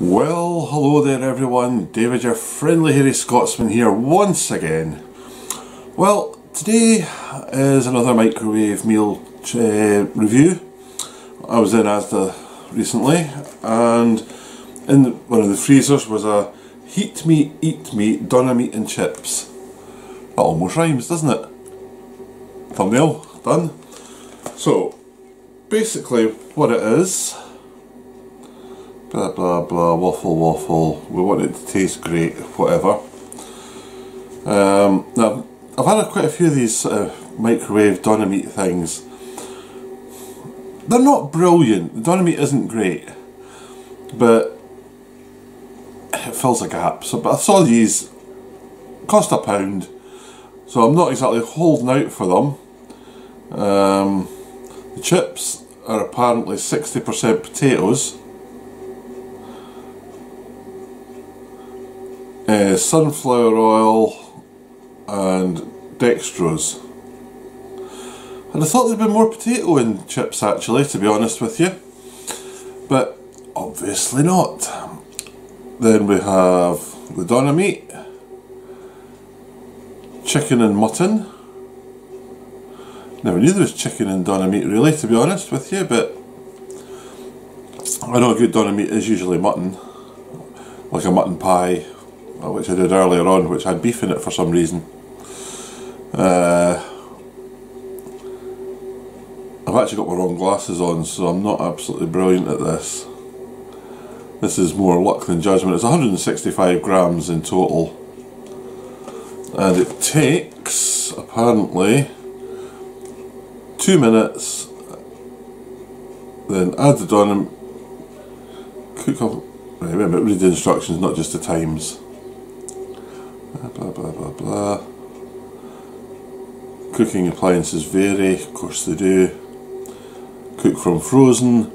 Well, hello there everyone, David your friendly hairy Scotsman here once again. Well, today is another microwave meal uh, review. I was in Asda recently and in one of the freezers was a heat me, eat me, doner meat and chips. That almost rhymes, doesn't it? Thumbnail, done. So, basically what it is blah blah blah, waffle waffle, we want it to taste great, whatever. Um, now, I've had quite a few of these uh, microwave meat things. They're not brilliant, the meat isn't great, but it fills a gap. So, but I saw these, cost a pound, so I'm not exactly holding out for them. Um, the chips are apparently 60% potatoes uh, sunflower oil and dextrose. And I thought there'd be more potato in chips actually, to be honest with you. But obviously not. Then we have the doner meat, chicken and mutton. Never knew there was chicken and doner meat really, to be honest with you, but I know good doner meat is usually mutton, like a mutton pie which I did earlier on, which had beef in it for some reason. Uh, I've actually got my wrong glasses on, so I'm not absolutely brilliant at this. This is more luck than judgment. It's 165 grams in total. And it takes, apparently, two minutes. Then add the doner, cook up. Remember, read the instructions, not just the times blah blah blah blah. Cooking appliances vary, of course they do. Cook from frozen.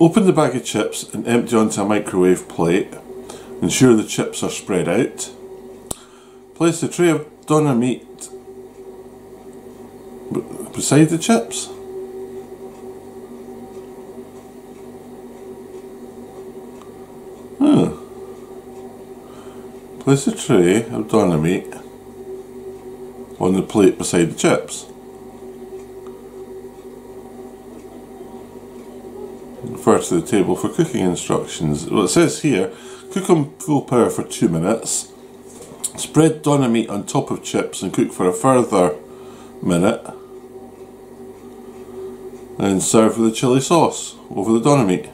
Open the bag of chips and empty onto a microwave plate. Ensure the chips are spread out. Place the tray of doner meat beside the chips. Place a tray of meat on the plate beside the chips. Refer to the table for cooking instructions. Well, it says here, cook on full power for two minutes. Spread meat on top of chips and cook for a further minute. And serve with the chili sauce over the doner meat.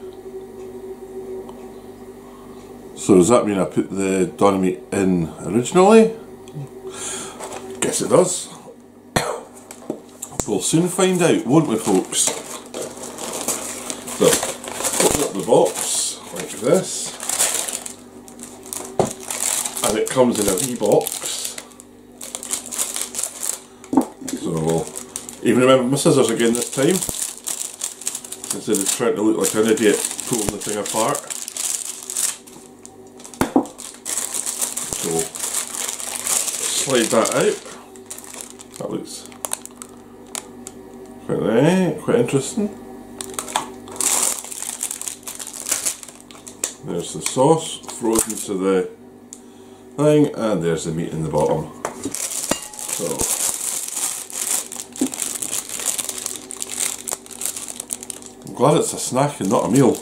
So does that mean I put the Dynamite in originally? Guess it does. We'll soon find out, won't we folks? So, open up the box like this. And it comes in a wee box. So we'll even remember my scissors again this time. Instead of trying to look like an idiot pulling the thing apart. So slide that out. That looks quite nice, quite interesting. There's the sauce frozen to the thing and there's the meat in the bottom. So I'm glad it's a snack and not a meal.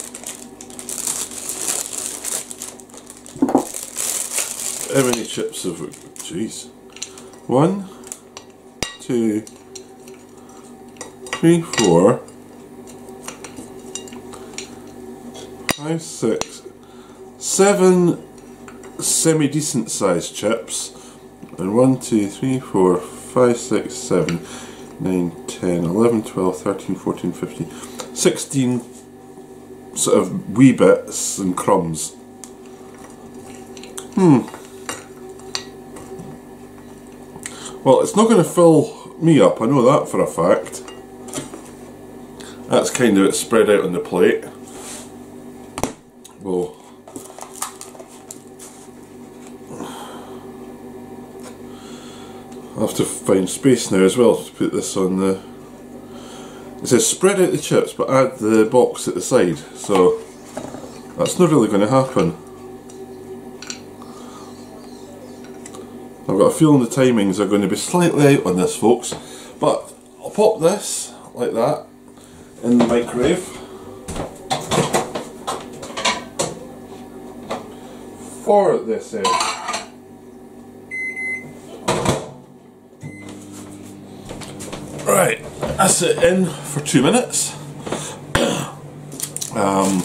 how many chips have we jeez one two three four five six seven semi decent sized chips and one two three four five six seven nine ten eleven twelve thirteen fourteen fifteen sixteen sort of wee bits and crumbs. Hmm Well, it's not going to fill me up, I know that for a fact. That's kind of spread out on the plate. Well, I'll have to find space now as well to put this on the... It says spread out the chips but add the box at the side, so That's not really going to happen. I've got a feeling the timings are going to be slightly out on this folks but I'll pop this like that in the microwave. For this uh, right that's it in for two minutes. Um,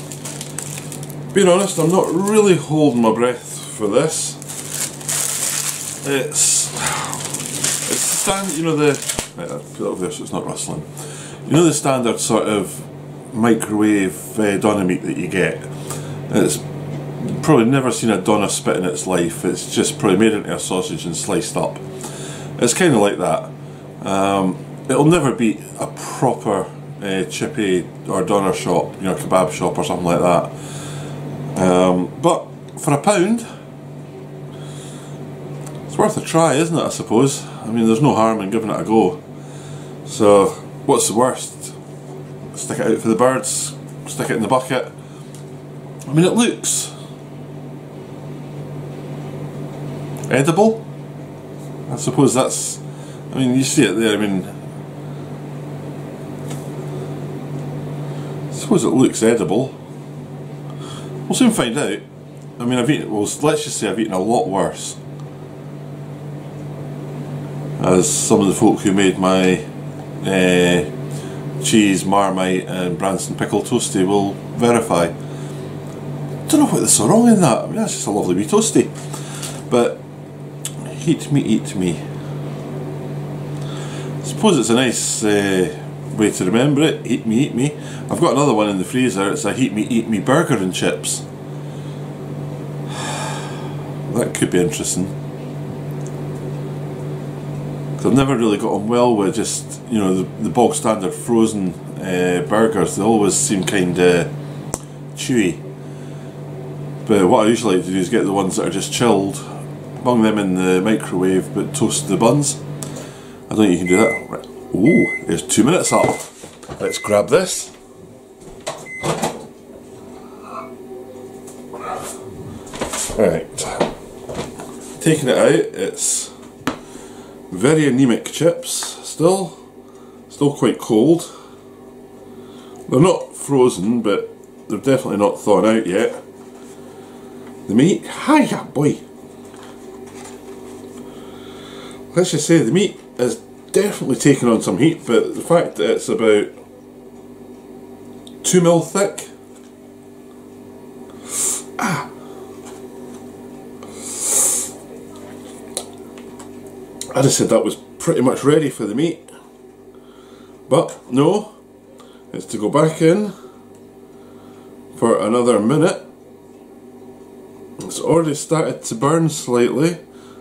being honest I'm not really holding my breath for this it's it's stand you know the right, put it over there so it's not rustling. You know the standard sort of microwave uh, doner meat that you get? It's probably never seen a doner spit in its life. It's just probably made into a sausage and sliced up. It's kind of like that. Um, it'll never be a proper uh, chippy or doner shop you know kebab shop or something like that. Um, but for a pound it's worth a try, isn't it, I suppose? I mean, there's no harm in giving it a go. So, what's the worst? Stick it out for the birds, stick it in the bucket. I mean, it looks edible. I suppose that's, I mean, you see it there, I mean, I suppose it looks edible. We'll soon find out. I mean, I've eaten, well, let's just say I've eaten a lot worse as some of the folk who made my uh, cheese, marmite and Branston pickle toasty will verify. I Don't know what's so wrong in that, I mean that's just a lovely wee toasty. But, heat me, eat me. I suppose it's a nice uh, way to remember it, eat me, eat me. I've got another one in the freezer, it's a heat me, eat me burger and chips. That could be interesting. I've never really got on well with just you know the, the bog standard frozen uh, burgers. They always seem kind of chewy. But what I usually like to do is get the ones that are just chilled, bung them in the microwave, but toast the buns. I don't think you can do that. Right. Ooh, there's two minutes up. Let's grab this. Alright. Taking it out, it's very anemic chips still, still quite cold. They're not frozen, but they're definitely not thawed out yet. The meat, hiya boy! Let's just say the meat is definitely taking on some heat, but the fact that it's about 2 mil thick, I just said that was pretty much ready for the meat. But no, it's to go back in for another minute. It's already started to burn slightly,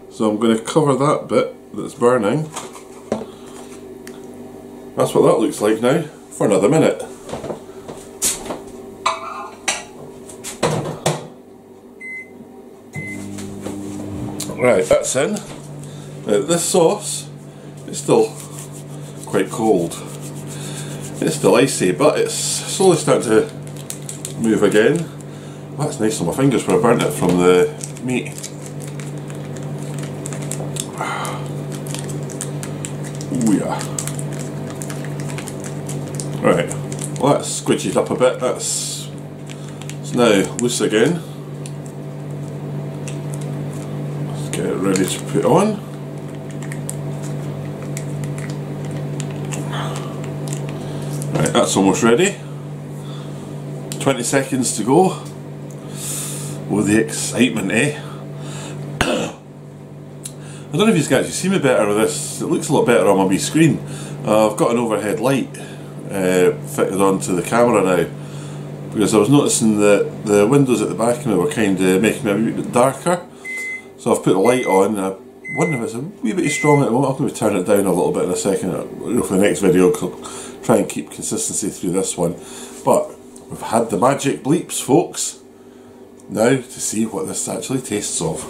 so I'm going to cover that bit that's burning. That's what that looks like now for another minute. Right, that's in. Uh, this sauce is still quite cold. It's still icy, but it's slowly starting to move again. That's nice on my fingers where I burnt it from the meat. Ooh yeah. Right, well that's squidged up a bit, that's it's now loose again. Let's get it ready to put on. Right, that's almost ready. 20 seconds to go. With the excitement, eh? I don't know if you guys can see me better with this. It looks a lot better on my wee screen. Uh, I've got an overhead light uh, fitted onto the camera now because I was noticing that the windows at the back of me were kind of making me a wee bit darker. So I've put the light on and I wonder if it's a wee bit strong at the moment. I'm going to turn it down a little bit in a second for the next video try and keep consistency through this one. But we've had the magic bleeps, folks. Now to see what this actually tastes of.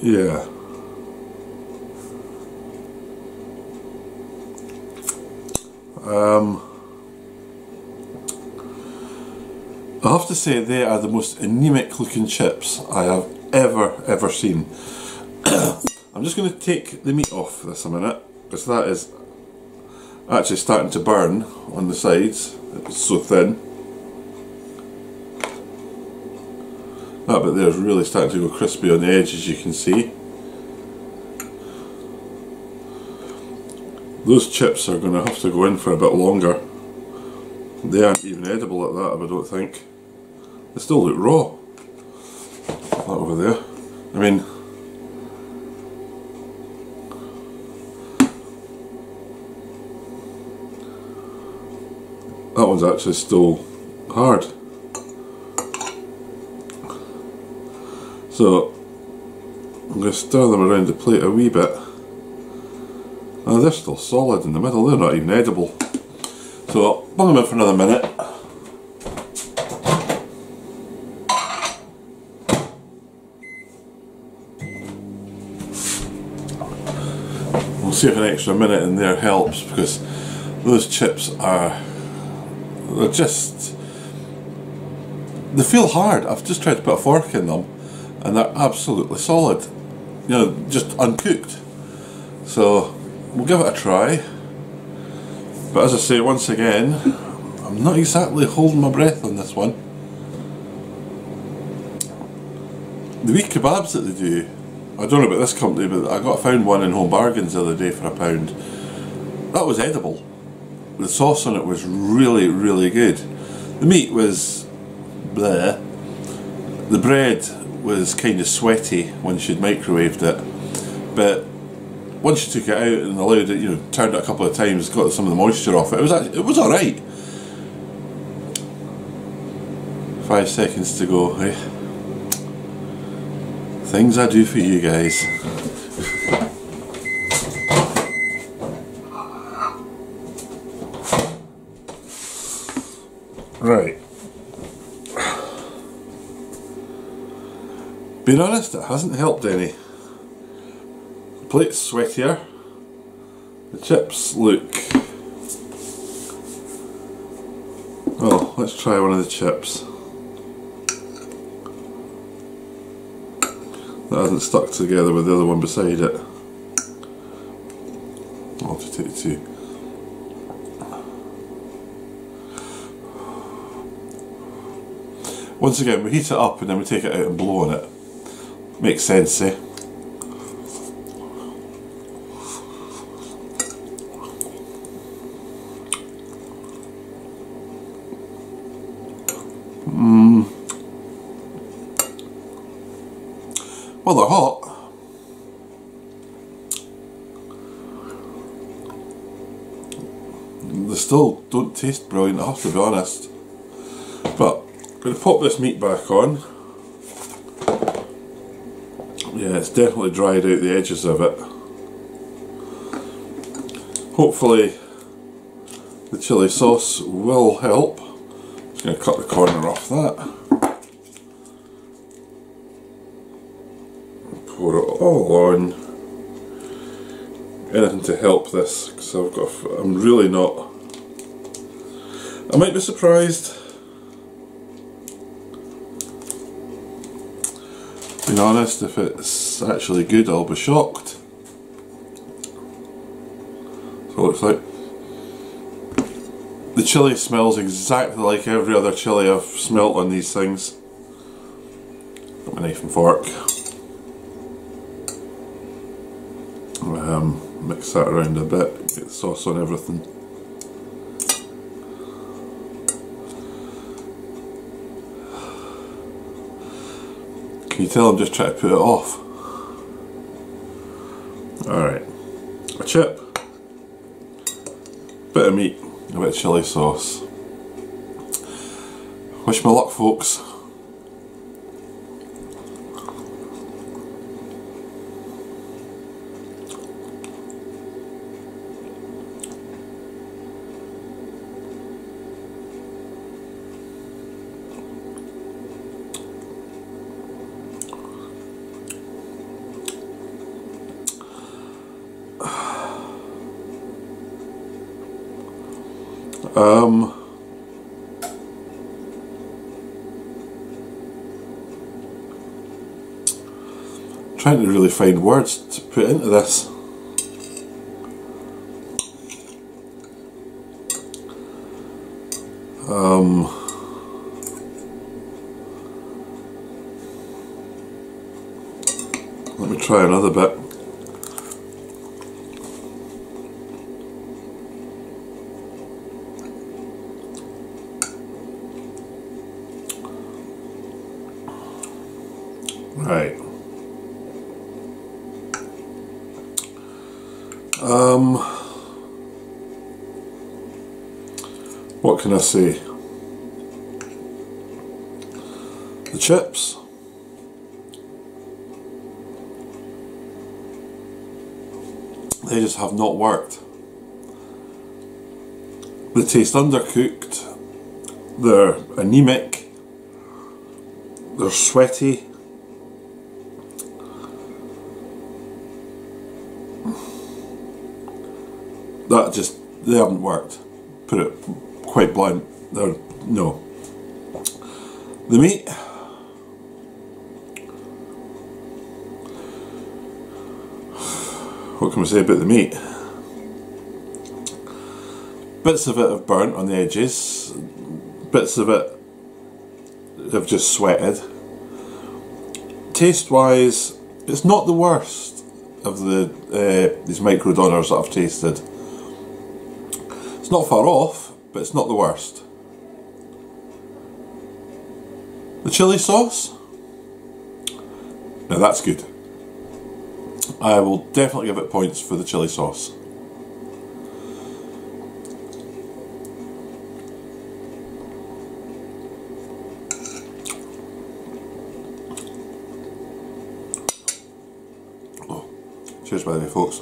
Yeah. Um, I have to say they are the most anemic looking chips I have ever ever seen. I'm just going to take the meat off this a minute because that is actually starting to burn on the sides. It's so thin. That bit there is really starting to go crispy on the edge as you can see. Those chips are going to have to go in for a bit longer. They aren't even edible at that I don't think. They still look raw. That over there. I mean, that one's actually still hard. So I'm going to stir them around the plate a wee bit. Oh, they're still solid in the middle, they're not even edible. So I'll bung them in for another minute. We'll see if an extra minute in there helps because those chips are they're just they feel hard. I've just tried to put a fork in them and they're absolutely solid. You know, just uncooked. So we'll give it a try. But as I say once again, I'm not exactly holding my breath on this one. The wee kebabs that they do, I don't know about this company, but I got found one in Home Bargains the other day for a pound. That was edible. The sauce on it was really, really good. The meat was bleh. The bread was kind of sweaty when she'd microwaved it, but once you took it out and allowed it, you know, turned it a couple of times, got some of the moisture off it. It was actually, it was all right. Five seconds to go. Eh? Things I do for you guys. Right. Being honest, it hasn't helped any. Plate's sweatier. The chips look... Well, let's try one of the chips. That hasn't stuck together with the other one beside it. I'll just take two. Once again, we heat it up and then we take it out and blow on it. Makes sense, eh? Mmm. Well, they're hot. They still don't taste brilliant, I have to be honest. But, I'm going to pop this meat back on. Yeah, it's definitely dried out the edges of it. Hopefully the chilli sauce will help. Just going to cut the corner off that. Pour it all on. Anything to help this because I've got. I'm really not. Might be surprised. Being honest, if it's actually good, I'll be shocked. So it looks like the chili smells exactly like every other chili I've smelt on these things. Got my knife and fork. Um, mix that around a bit, get the sauce on everything. Can you tell I'm just trying to put it off? Alright, a chip, bit of meat, a bit of chilli sauce. Wish me luck folks. Trying to really find words to put into this. Um, let me try another bit. Right. Um, what can I say? The chips. They just have not worked. They taste undercooked. They're anemic. They're sweaty. that just they haven't worked. Put it quite blunt. They're no. The meat. What can we say about the meat? Bits of it have burnt on the edges. Bits of it have just sweated. Taste wise, it's not the worst of the uh, these micro doners that I've tasted. It's not far off, but it's not the worst. The chili sauce. Now that's good. I will definitely give it points for the chili sauce. Oh, cheers by the way folks.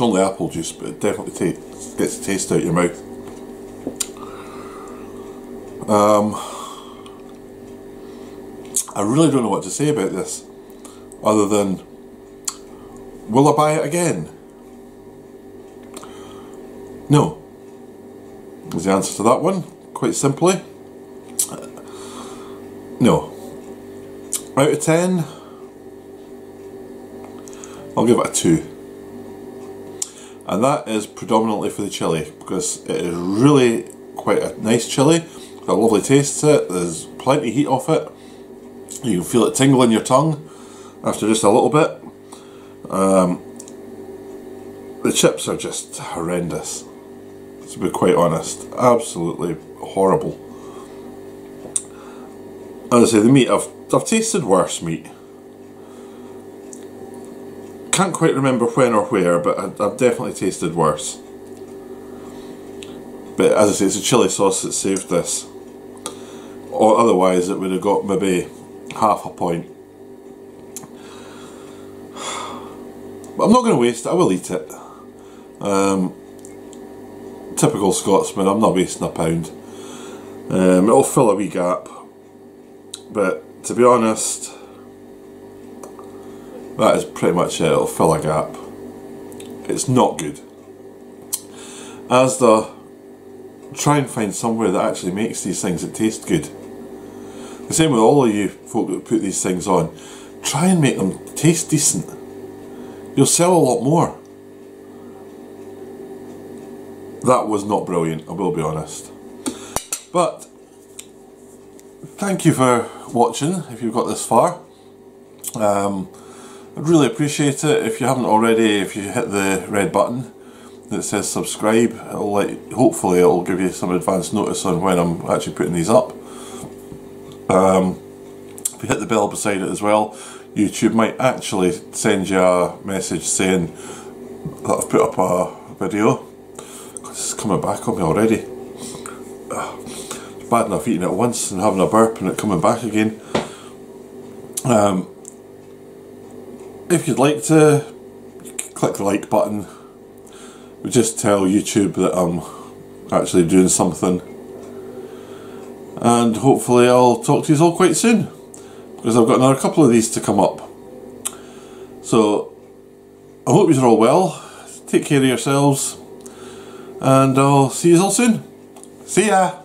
It's only apple juice, but it definitely gets the taste out your mouth. Um, I really don't know what to say about this, other than, will I buy it again? No. Is the answer to that one, quite simply. No. Out of 10, I'll give it a 2 and that is predominantly for the chili because it is really quite a nice chili. Got a lovely taste to it. There's plenty of heat off it. You can feel it tingle in your tongue after just a little bit. Um, the chips are just horrendous to be quite honest. Absolutely horrible. As I say the meat I've, I've tasted worse meat can't quite remember when or where, but I've definitely tasted worse. But as I say, it's a chili sauce that saved this. Or otherwise, it would have got maybe half a point. But I'm not going to waste it, I will eat it. Um, typical Scotsman, I'm not wasting a pound. Um, it'll fill a wee gap. But to be honest, that is pretty much it, it'll fill a gap. It's not good. As the try and find somewhere that actually makes these things that taste good. The same with all of you folk that put these things on. Try and make them taste decent. You'll sell a lot more. That was not brilliant, I will be honest. But thank you for watching if you've got this far. Um, really appreciate it if you haven't already, if you hit the red button that says subscribe. It'll hopefully it'll give you some advance notice on when I'm actually putting these up. Um, if you hit the bell beside it as well, YouTube might actually send you a message saying that I've put up a video. It's coming back on me already. It's bad enough eating it once and having a burp and it coming back again. Um, if you'd like to click the like button we just tell YouTube that I'm actually doing something and hopefully I'll talk to you all quite soon because I've got another couple of these to come up So I hope you're all well. Take care of yourselves, and I'll see you all soon. See ya!